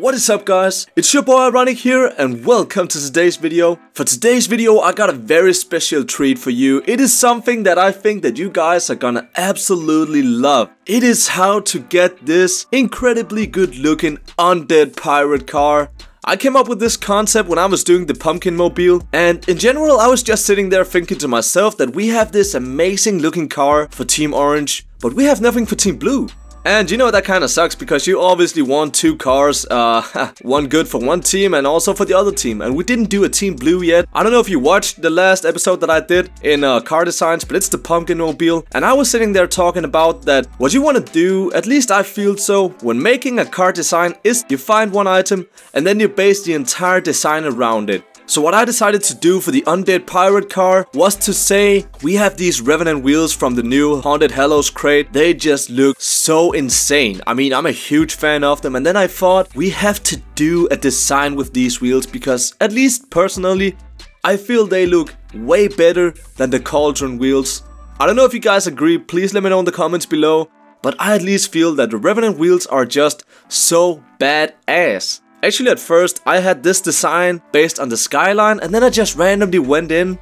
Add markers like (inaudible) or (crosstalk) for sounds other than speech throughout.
What is up guys? It's your boy iroNick here and welcome to today's video. For today's video I got a very special treat for you. It is something that I think that you guys are gonna absolutely love. It is how to get this incredibly good looking undead pirate car. I came up with this concept when I was doing the pumpkin mobile and in general I was just sitting there thinking to myself that we have this amazing looking car for Team Orange but we have nothing for Team Blue. And you know that kind of sucks because you obviously want two cars, uh, (laughs) one good for one team and also for the other team. And we didn't do a Team Blue yet. I don't know if you watched the last episode that I did in uh, car designs, but it's the Pumpkin Mobile. And I was sitting there talking about that what you want to do, at least I feel so, when making a car design is you find one item and then you base the entire design around it. So what I decided to do for the Undead Pirate car was to say we have these Revenant wheels from the new Haunted Hallows crate. They just look so insane. I mean, I'm a huge fan of them and then I thought we have to do a design with these wheels because at least personally, I feel they look way better than the Cauldron wheels. I don't know if you guys agree, please let me know in the comments below. But I at least feel that the Revenant wheels are just so badass. Actually at first I had this design based on the skyline and then I just randomly went in.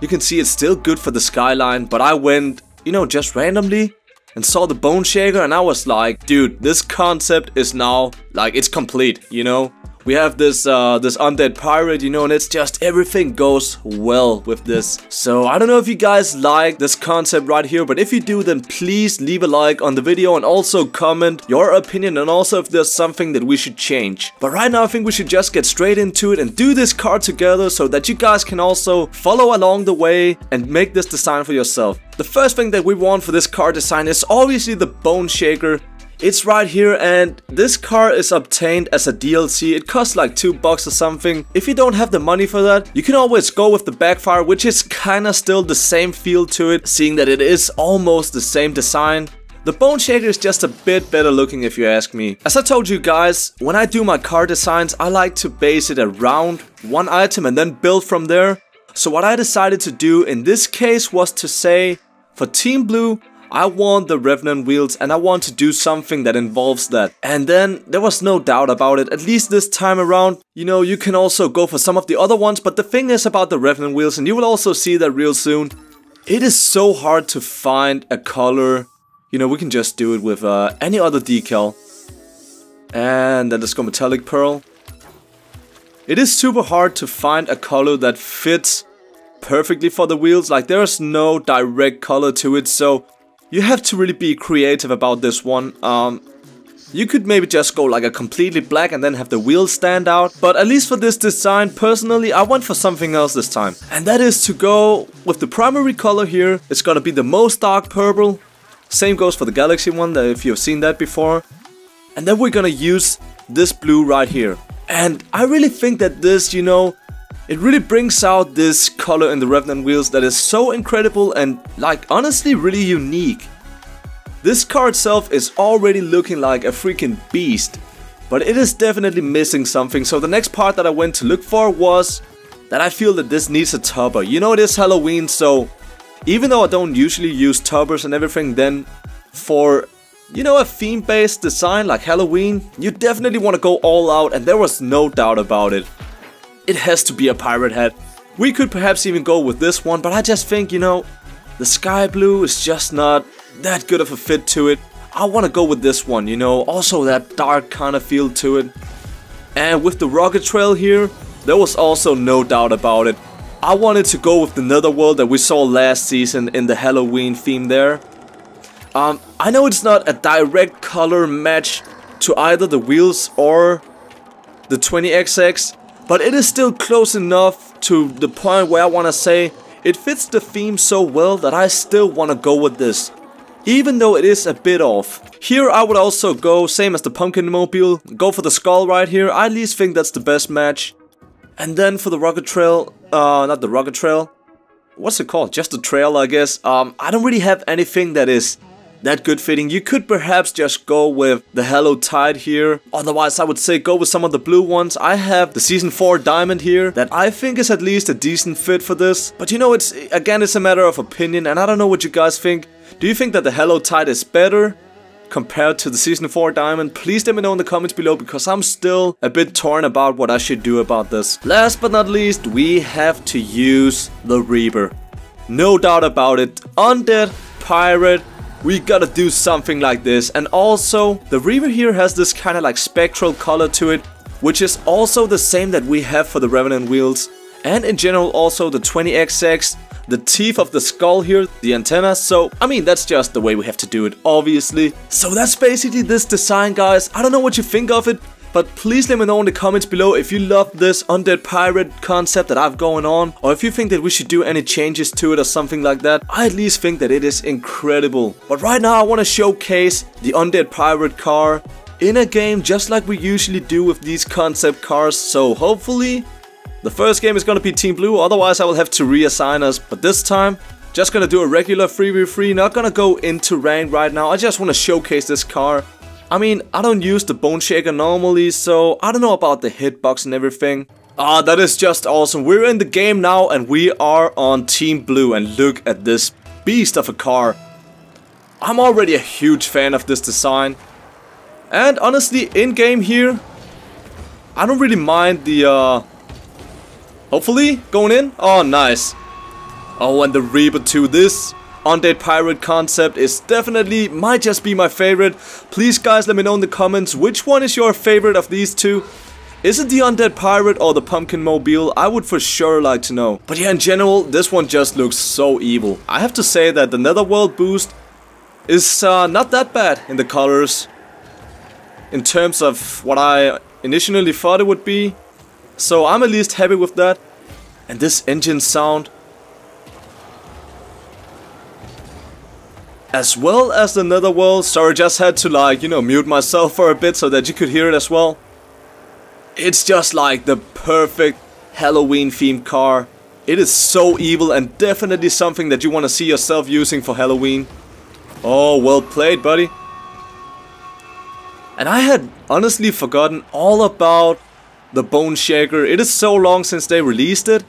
You can see it's still good for the skyline but I went, you know, just randomly and saw the bone shaker and I was like, dude, this concept is now, like, it's complete, you know? We have this uh, this undead pirate, you know, and it's just everything goes well with this. So I don't know if you guys like this concept right here, but if you do, then please leave a like on the video and also comment your opinion and also if there's something that we should change. But right now I think we should just get straight into it and do this card together so that you guys can also follow along the way and make this design for yourself. The first thing that we want for this card design is obviously the bone shaker it's right here and this car is obtained as a DLC. It costs like 2 bucks or something. If you don't have the money for that, you can always go with the backfire which is kinda still the same feel to it, seeing that it is almost the same design. The Bone Shaker is just a bit better looking if you ask me. As I told you guys, when I do my car designs, I like to base it around one item and then build from there. So what I decided to do in this case was to say, for Team Blue, I want the Revenant wheels and I want to do something that involves that. And then there was no doubt about it, at least this time around. You know, you can also go for some of the other ones, but the thing is about the Revenant wheels, and you will also see that real soon, it is so hard to find a color. You know, we can just do it with uh, any other decal. And then let's go metallic pearl. It is super hard to find a color that fits perfectly for the wheels, like there's no direct color to it, so you have to really be creative about this one. Um, you could maybe just go like a completely black and then have the wheels stand out. But at least for this design, personally, I went for something else this time. And that is to go with the primary color here. It's gonna be the most dark purple. Same goes for the Galaxy one, if you've seen that before. And then we're gonna use this blue right here. And I really think that this, you know, it really brings out this color in the Revenant wheels that is so incredible and like honestly really unique. This car itself is already looking like a freaking beast, but it is definitely missing something so the next part that I went to look for was that I feel that this needs a topper. You know it is Halloween so even though I don't usually use toppers and everything then for you know, a theme-based design like Halloween, you definitely want to go all out and there was no doubt about it it has to be a pirate hat. We could perhaps even go with this one, but I just think, you know, the sky blue is just not that good of a fit to it. I want to go with this one, you know, also that dark kind of feel to it. And with the rocket trail here, there was also no doubt about it. I wanted to go with the netherworld that we saw last season in the Halloween theme there. Um, I know it's not a direct color match to either the wheels or the 20XX, but it is still close enough to the point where I want to say it fits the theme so well that I still want to go with this. Even though it is a bit off. Here I would also go, same as the Pumpkin Mobile, go for the Skull right here. I at least think that's the best match. And then for the Rocket Trail, uh, not the Rocket Trail. What's it called? Just the trail, I guess. Um, I don't really have anything that is that good fitting. You could perhaps just go with the Hallowed Tide here. Otherwise, I would say go with some of the blue ones. I have the Season 4 Diamond here that I think is at least a decent fit for this. But you know, it's again, it's a matter of opinion and I don't know what you guys think. Do you think that the Hallowed Tide is better? compared to the Season 4 Diamond, please let me know in the comments below because I'm still a bit torn about what I should do about this. Last but not least, we have to use the Reaper. No doubt about it, Undead, Pirate, we gotta do something like this. And also, the Reaper here has this kind of like spectral color to it, which is also the same that we have for the Revenant wheels. And in general also the 20XX, the teeth of the skull here, the antenna, so I mean that's just the way we have to do it obviously. So that's basically this design guys, I don't know what you think of it, but please let me know in the comments below if you love this undead pirate concept that I've going on or if you think that we should do any changes to it or something like that. I at least think that it is incredible. But right now I want to showcase the undead pirate car in a game just like we usually do with these concept cars so hopefully the first game is gonna be Team Blue, otherwise I will have to reassign us. But this time, just gonna do a regular 3v3, not gonna go into rank right now. I just wanna showcase this car. I mean, I don't use the Bone Shaker normally, so I don't know about the hitbox and everything. Ah, that is just awesome. We're in the game now and we are on Team Blue and look at this beast of a car. I'm already a huge fan of this design. And honestly, in-game here, I don't really mind the uh, Hopefully, going in? Oh, nice. Oh, and the Reaper 2. This Undead Pirate concept is definitely, might just be my favorite. Please guys, let me know in the comments, which one is your favorite of these two? Is it the Undead Pirate or the Pumpkin Mobile? I would for sure like to know. But yeah, in general, this one just looks so evil. I have to say that the Netherworld boost is uh, not that bad in the colors. In terms of what I initially thought it would be. So I'm at least happy with that. And this engine sound. As well as the Netherworld. Sorry, just had to like, you know, mute myself for a bit so that you could hear it as well. It's just like the perfect Halloween themed car. It is so evil and definitely something that you want to see yourself using for Halloween. Oh, well played, buddy. And I had honestly forgotten all about the Bone Shaker. It is so long since they released it.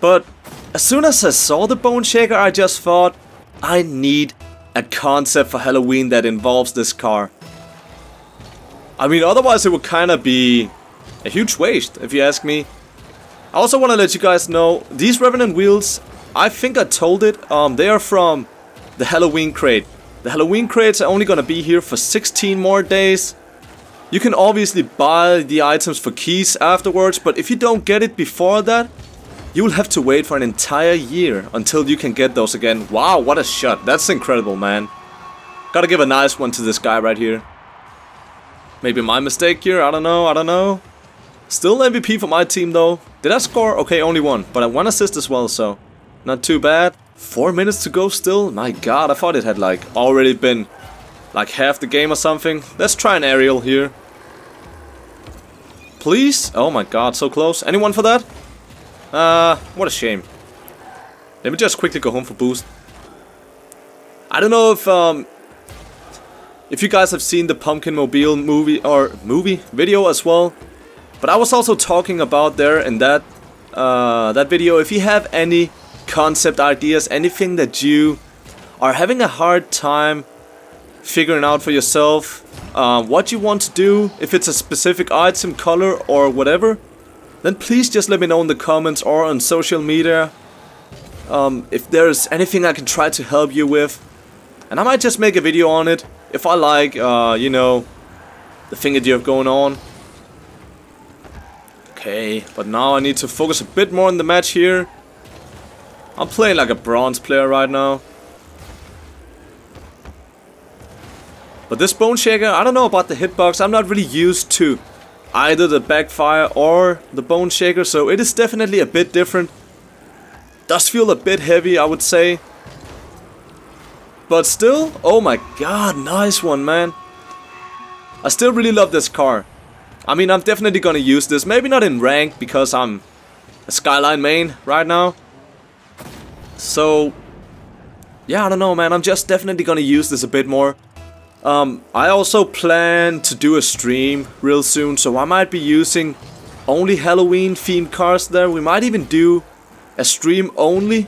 But as soon as I saw the Bone Shaker, I just thought, I need a concept for Halloween that involves this car. I mean, otherwise it would kind of be a huge waste, if you ask me. I also want to let you guys know, these Revenant wheels, I think I told it, um, they are from the Halloween crate. The Halloween crates are only going to be here for 16 more days. You can obviously buy the items for keys afterwards, but if you don't get it before that, you will have to wait for an entire year until you can get those again. Wow, what a shot. That's incredible, man. Gotta give a nice one to this guy right here. Maybe my mistake here, I don't know, I don't know. Still MVP for my team though. Did I score? Okay, only one, but I one assist as well, so not too bad. Four minutes to go still? My god, I thought it had like already been like half the game or something. Let's try an aerial here. Please? Oh my god, so close. Anyone for that? Uh, what a shame. Let me just quickly go home for boost. I don't know if um if you guys have seen the Pumpkin Mobile movie or movie video as well. But I was also talking about there in that uh, that video if you have any concept ideas, anything that you are having a hard time figuring out for yourself uh, what you want to do, if it's a specific item, color or whatever, then please just let me know in the comments or on social media um, if there's anything I can try to help you with. And I might just make a video on it if I like, uh, you know, the thing that you have going on. Okay, but now I need to focus a bit more on the match here. I'm playing like a bronze player right now. But this Bone Shaker, I don't know about the hitbox. I'm not really used to either the backfire or the Bone Shaker, so it is definitely a bit different. Does feel a bit heavy, I would say. But still, oh my god, nice one, man. I still really love this car. I mean, I'm definitely gonna use this. Maybe not in rank, because I'm a Skyline main right now. So, yeah, I don't know, man. I'm just definitely gonna use this a bit more. Um, I also plan to do a stream real soon, so I might be using only Halloween themed cars there. We might even do a stream only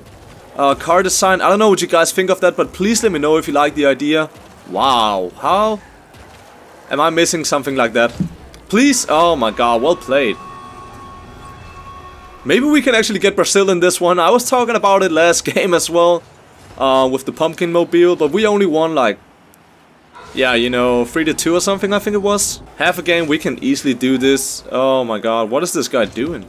uh, car design. I don't know what you guys think of that, but please let me know if you like the idea. Wow, how? Am I missing something like that? Please? Oh my god, well played. Maybe we can actually get Brazil in this one. I was talking about it last (laughs) game as well. Uh, with the Pumpkin Mobile, but we only won like... Yeah, you know, 3 to 2 or something I think it was. Half a game, we can easily do this. Oh my god, what is this guy doing?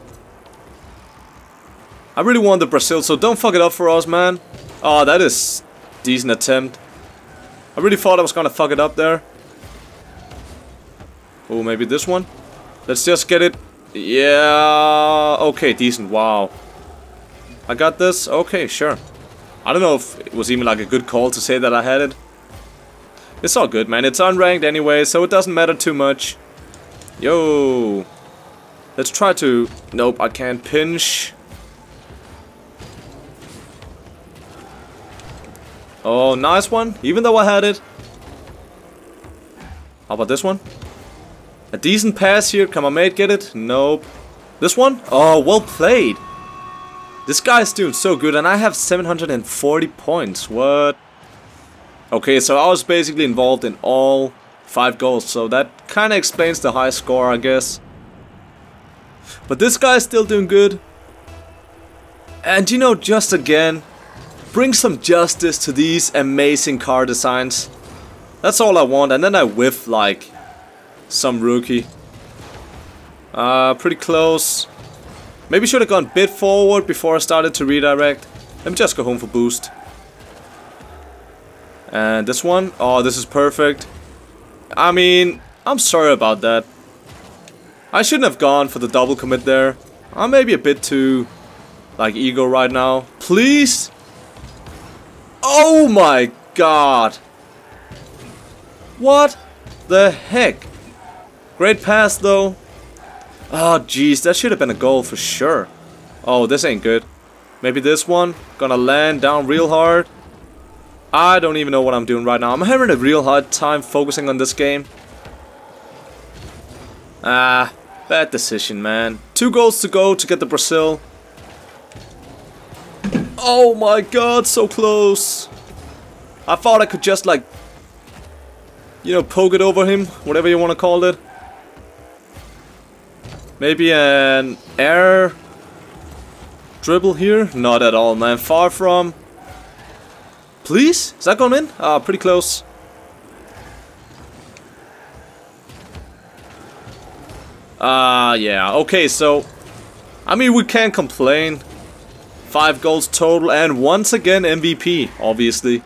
I really want the Brazil, so don't fuck it up for us, man. Oh, that is decent attempt. I really thought I was gonna fuck it up there. Oh, maybe this one? Let's just get it. Yeah, okay, decent, wow. I got this? Okay, sure. I don't know if it was even like a good call to say that I had it. It's all good, man. It's unranked anyway, so it doesn't matter too much. Yo. Let's try to... Nope, I can't pinch. Oh, nice one. Even though I had it. How about this one? A decent pass here. Come on, mate. Get it? Nope. This one? Oh, well played. This guy's doing so good, and I have 740 points. What? Okay, so I was basically involved in all five goals, so that kind of explains the high score, I guess. But this guy's still doing good. And you know, just again, Bring some justice to these amazing car designs. That's all I want, and then I whiff like some rookie. Uh, pretty close. Maybe should have gone a bit forward before I started to redirect. Let me just go home for boost. And this one, oh, this is perfect. I mean, I'm sorry about that. I shouldn't have gone for the double commit there. I'm maybe a bit too, like, ego right now. Please Oh my god! What the heck? Great pass though. Oh jeez, that should have been a goal for sure. Oh, this ain't good. Maybe this one? Gonna land down real hard? I don't even know what I'm doing right now. I'm having a real hard time focusing on this game. Ah, bad decision, man. Two goals to go to get the Brazil. Oh my god, so close. I thought I could just like, you know, poke it over him, whatever you want to call it. Maybe an air dribble here? Not at all, man. Far from. Please? Is that going in? Ah, pretty close. Ah, uh, yeah. Okay, so... I mean, we can't complain. Five goals total and once again MVP, obviously.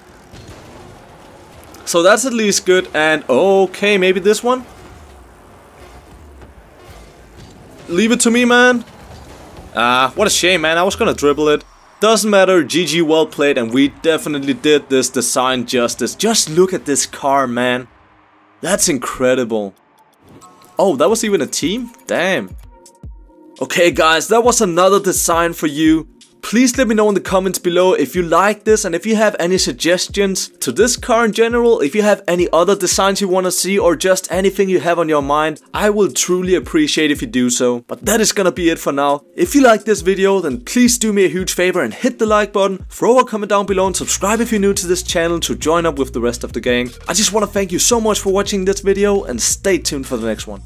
So that's at least good and okay, maybe this one? Leave it to me, man. Ah, uh, what a shame, man. I was gonna dribble it. Doesn't matter, GG well played and we definitely did this design justice. Just look at this car, man. That's incredible. Oh, that was even a team? Damn. Okay guys, that was another design for you. Please let me know in the comments below if you like this and if you have any suggestions to this car in general, if you have any other designs you want to see or just anything you have on your mind, I will truly appreciate if you do so. But that is gonna be it for now. If you like this video, then please do me a huge favor and hit the like button, throw a comment down below and subscribe if you're new to this channel to join up with the rest of the gang. I just want to thank you so much for watching this video and stay tuned for the next one.